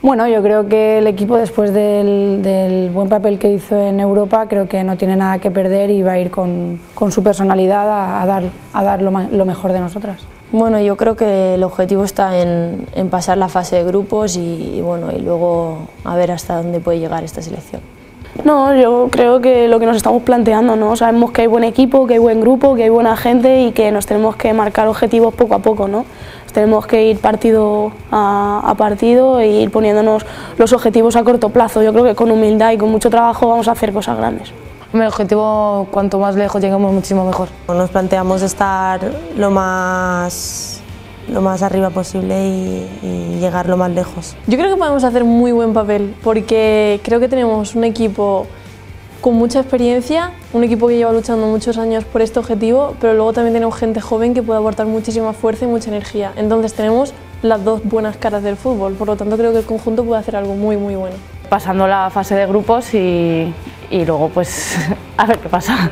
Bueno, yo creo que el equipo después del, buen papel que hizo en Europa creo que no tiene nada que perder y va a ir con, su personalidad a, dar, a dar lo, mejor de nosotras. Bueno, yo creo que el objetivo está en, pasar la fase de grupos y, bueno, y luego a ver hasta dónde puede llegar esta selección. No, yo creo que lo que nos estamos planteando, ¿no? Sabemos que hay buen equipo, que hay buen grupo, que hay buena gente y que nos tenemos que marcar objetivos poco a poco, ¿no? Tenemos que ir partido a, partido e ir poniéndonos los objetivos a corto plazo. Yo creo que con humildad y con mucho trabajo vamos a hacer cosas grandes. El objetivo, cuanto más lejos lleguemos, muchísimo mejor. Nos planteamos estar lo más, lo más arriba posible y, llegar lo más lejos. Yo creo que podemos hacer muy buen papel porque creo que tenemos un equipo con mucha experiencia, un equipo que lleva luchando muchos años por este objetivo, pero luego también tenemos gente joven que puede aportar muchísima fuerza y mucha energía. Entonces tenemos las dos buenas caras del fútbol, por lo tanto creo que el conjunto puede hacer algo muy muy bueno. Pasando la fase de grupos y, y luego pues a ver qué pasa.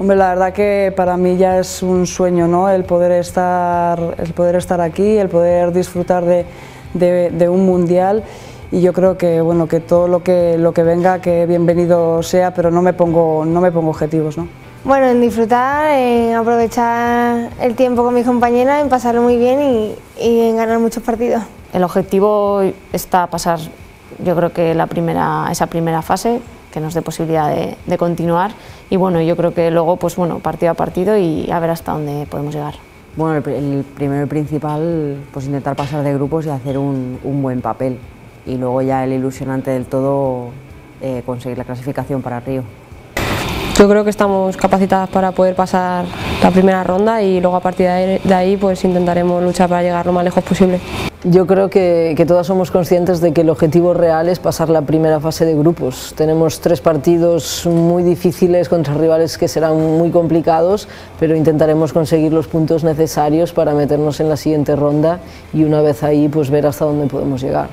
Hombre, la verdad que para mí ya es un sueño, ¿no? El poder estar, el poder estar aquí, el poder disfrutar de, de, de un mundial y yo creo que, bueno, que todo lo que, lo que venga, que bienvenido sea, pero no me pongo, no me pongo objetivos. ¿no? Bueno, en disfrutar, en aprovechar el tiempo con mis compañeras, en pasarlo muy bien y, y en ganar muchos partidos. El objetivo está pasar, yo creo que la primera, esa primera fase, que nos dé posibilidad de, de, continuar y bueno, yo creo que luego pues bueno, partido a partido y a ver hasta dónde podemos llegar. Bueno, el, el primero y principal, pues intentar pasar de grupos y hacer un, un buen papel y luego ya el ilusionante del todo eh, conseguir la clasificación para Río. Yo creo que estamos capacitadas para poder pasar la primera ronda y luego a partir de ahí pues intentaremos luchar para llegar lo más lejos posible. Yo creo que, que, todas somos conscientes de que el objetivo real es pasar la primera fase de grupos. Tenemos tres partidos muy difíciles contra rivales que serán muy complicados, pero intentaremos conseguir los puntos necesarios para meternos en la siguiente ronda y una vez ahí pues ver hasta dónde podemos llegar.